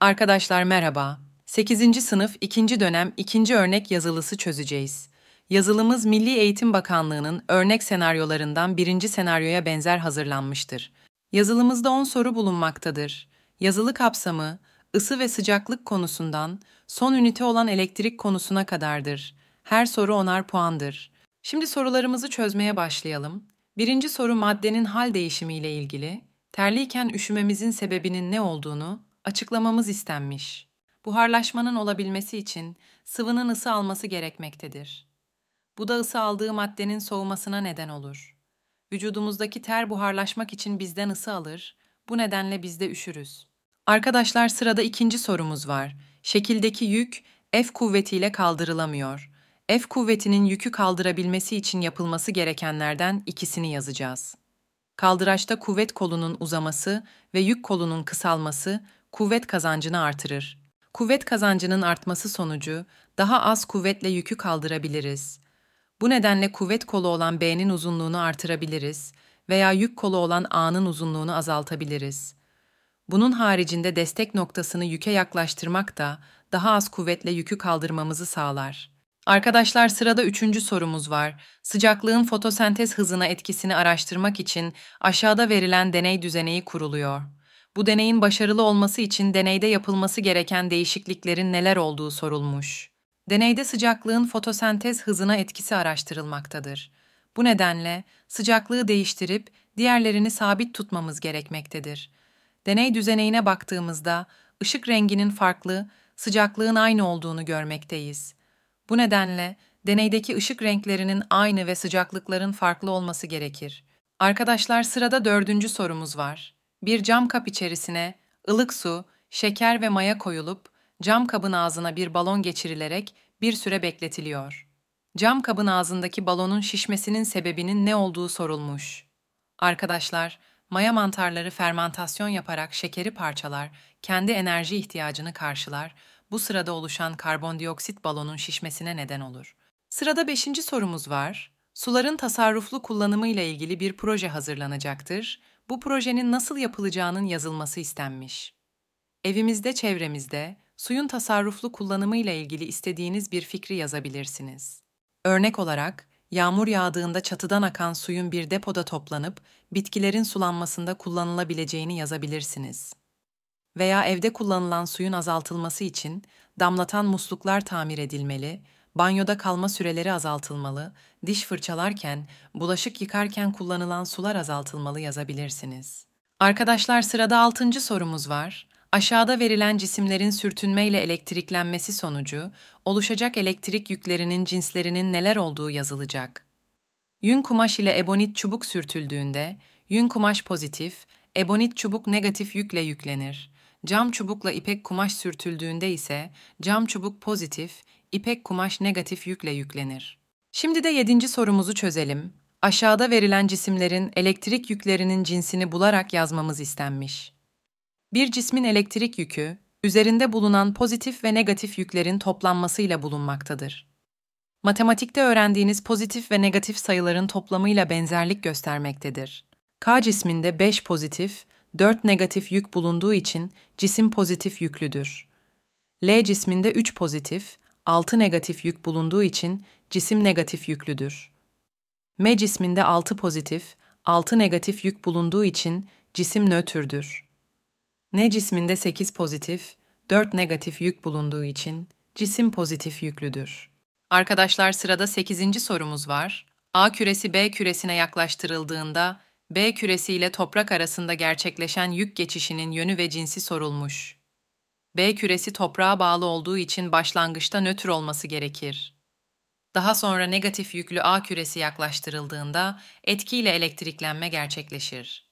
Arkadaşlar merhaba. 8. sınıf 2. dönem 2. örnek yazılısı çözeceğiz. Yazılımız Milli Eğitim Bakanlığı'nın örnek senaryolarından birinci senaryoya benzer hazırlanmıştır. Yazılımızda 10 soru bulunmaktadır. Yazılı kapsamı, ısı ve sıcaklık konusundan son ünite olan elektrik konusuna kadardır. Her soru onar puandır. Şimdi sorularımızı çözmeye başlayalım. Birinci soru maddenin hal değişimiyle ilgili. Terliyken üşümemizin sebebinin ne olduğunu açıklamamız istenmiş. Buharlaşmanın olabilmesi için sıvının ısı alması gerekmektedir. Bu da ısı aldığı maddenin soğumasına neden olur. Vücudumuzdaki ter buharlaşmak için bizden ısı alır, bu nedenle biz de üşürüz. Arkadaşlar sırada ikinci sorumuz var. Şekildeki yük F kuvvetiyle kaldırılamıyor. F kuvvetinin yükü kaldırabilmesi için yapılması gerekenlerden ikisini yazacağız. Kaldıraçta kuvvet kolunun uzaması ve yük kolunun kısalması kuvvet kazancını artırır. Kuvvet kazancının artması sonucu daha az kuvvetle yükü kaldırabiliriz. Bu nedenle kuvvet kolu olan B'nin uzunluğunu artırabiliriz veya yük kolu olan A'nın uzunluğunu azaltabiliriz. Bunun haricinde destek noktasını yüke yaklaştırmak da daha az kuvvetle yükü kaldırmamızı sağlar. Arkadaşlar sırada üçüncü sorumuz var. Sıcaklığın fotosentez hızına etkisini araştırmak için aşağıda verilen deney düzeneği kuruluyor. Bu deneyin başarılı olması için deneyde yapılması gereken değişikliklerin neler olduğu sorulmuş. Deneyde sıcaklığın fotosentez hızına etkisi araştırılmaktadır. Bu nedenle sıcaklığı değiştirip diğerlerini sabit tutmamız gerekmektedir. Deney düzeneğine baktığımızda ışık renginin farklı, sıcaklığın aynı olduğunu görmekteyiz. Bu nedenle deneydeki ışık renklerinin aynı ve sıcaklıkların farklı olması gerekir. Arkadaşlar sırada dördüncü sorumuz var. Bir cam kap içerisine ılık su, şeker ve maya koyulup cam kabın ağzına bir balon geçirilerek bir süre bekletiliyor. Cam kabın ağzındaki balonun şişmesinin sebebinin ne olduğu sorulmuş. Arkadaşlar, maya mantarları fermantasyon yaparak şekeri parçalar, kendi enerji ihtiyacını karşılar, bu sırada oluşan karbondioksit balonun şişmesine neden olur. Sırada beşinci sorumuz var. Suların tasarruflu kullanımı ile ilgili bir proje hazırlanacaktır bu projenin nasıl yapılacağının yazılması istenmiş. Evimizde, çevremizde suyun tasarruflu kullanımı ile ilgili istediğiniz bir fikri yazabilirsiniz. Örnek olarak, yağmur yağdığında çatıdan akan suyun bir depoda toplanıp bitkilerin sulanmasında kullanılabileceğini yazabilirsiniz. Veya evde kullanılan suyun azaltılması için damlatan musluklar tamir edilmeli, banyoda kalma süreleri azaltılmalı, diş fırçalarken, bulaşık yıkarken kullanılan sular azaltılmalı yazabilirsiniz. Arkadaşlar sırada altıncı sorumuz var. Aşağıda verilen cisimlerin sürtünmeyle elektriklenmesi sonucu oluşacak elektrik yüklerinin cinslerinin neler olduğu yazılacak. Yün kumaş ile ebonit çubuk sürtüldüğünde yün kumaş pozitif, ebonit çubuk negatif yükle yüklenir. Cam çubukla ipek kumaş sürtüldüğünde ise cam çubuk pozitif, ipek kumaş negatif yükle yüklenir. Şimdi de yedinci sorumuzu çözelim. Aşağıda verilen cisimlerin elektrik yüklerinin cinsini bularak yazmamız istenmiş. Bir cismin elektrik yükü, üzerinde bulunan pozitif ve negatif yüklerin toplanmasıyla bulunmaktadır. Matematikte öğrendiğiniz pozitif ve negatif sayıların toplamıyla benzerlik göstermektedir. K cisminde 5 pozitif, 4 negatif yük bulunduğu için cisim pozitif yüklüdür. L cisminde 3 pozitif, 6 negatif yük bulunduğu için cisim negatif yüklüdür. M cisminde 6 pozitif, 6 negatif yük bulunduğu için cisim nötrdür. N cisminde 8 pozitif, 4 negatif yük bulunduğu için cisim pozitif yüklüdür. Arkadaşlar sırada 8. sorumuz var. A küresi B küresine yaklaştırıldığında B küresi ile toprak arasında gerçekleşen yük geçişinin yönü ve cinsi sorulmuş. B küresi toprağa bağlı olduğu için başlangıçta nötr olması gerekir. Daha sonra negatif yüklü A küresi yaklaştırıldığında etkiyle elektriklenme gerçekleşir.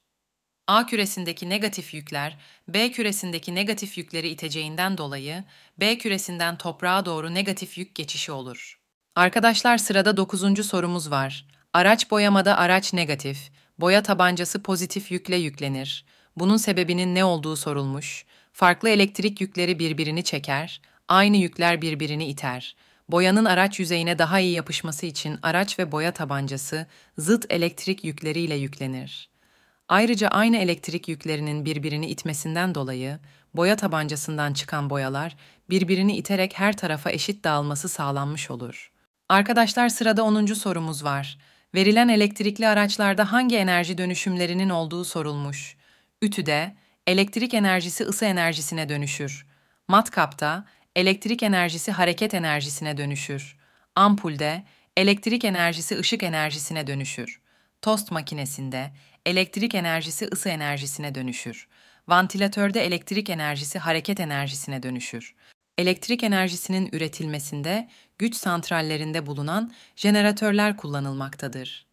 A küresindeki negatif yükler B küresindeki negatif yükleri iteceğinden dolayı B küresinden toprağa doğru negatif yük geçişi olur. Arkadaşlar sırada 9. sorumuz var. Araç boyamada araç negatif, boya tabancası pozitif yükle yüklenir. Bunun sebebinin ne olduğu sorulmuş. Farklı elektrik yükleri birbirini çeker, aynı yükler birbirini iter. Boyanın araç yüzeyine daha iyi yapışması için araç ve boya tabancası zıt elektrik yükleriyle yüklenir. Ayrıca aynı elektrik yüklerinin birbirini itmesinden dolayı boya tabancasından çıkan boyalar birbirini iterek her tarafa eşit dağılması sağlanmış olur. Arkadaşlar sırada 10. sorumuz var. Verilen elektrikli araçlarda hangi enerji dönüşümlerinin olduğu sorulmuş. Ütüde elektrik enerjisi ısı enerjisine dönüşür. Matkapta elektrik enerjisi hareket enerjisine dönüşür. Ampulde elektrik enerjisi ışık enerjisine dönüşür. Tost makinesinde elektrik enerjisi ısı enerjisine dönüşür. Vantilatörde elektrik enerjisi hareket enerjisine dönüşür. Elektrik enerjisinin üretilmesinde güç santrallerinde bulunan jeneratörler kullanılmaktadır.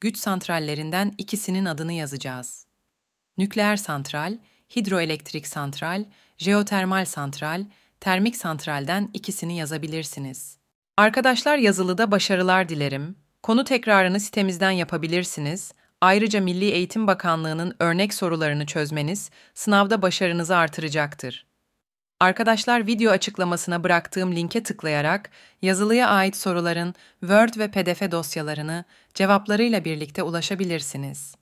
Güç santrallerinden ikisinin adını yazacağız. Nükleer santral, hidroelektrik santral, jeotermal santral, termik santralden ikisini yazabilirsiniz. Arkadaşlar yazılıda başarılar dilerim. Konu tekrarını sitemizden yapabilirsiniz. Ayrıca Milli Eğitim Bakanlığı'nın örnek sorularını çözmeniz sınavda başarınızı artıracaktır. Arkadaşlar video açıklamasına bıraktığım linke tıklayarak yazılıya ait soruların Word ve PDF dosyalarını cevaplarıyla birlikte ulaşabilirsiniz.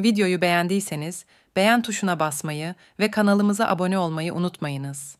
Videoyu beğendiyseniz beğen tuşuna basmayı ve kanalımıza abone olmayı unutmayınız.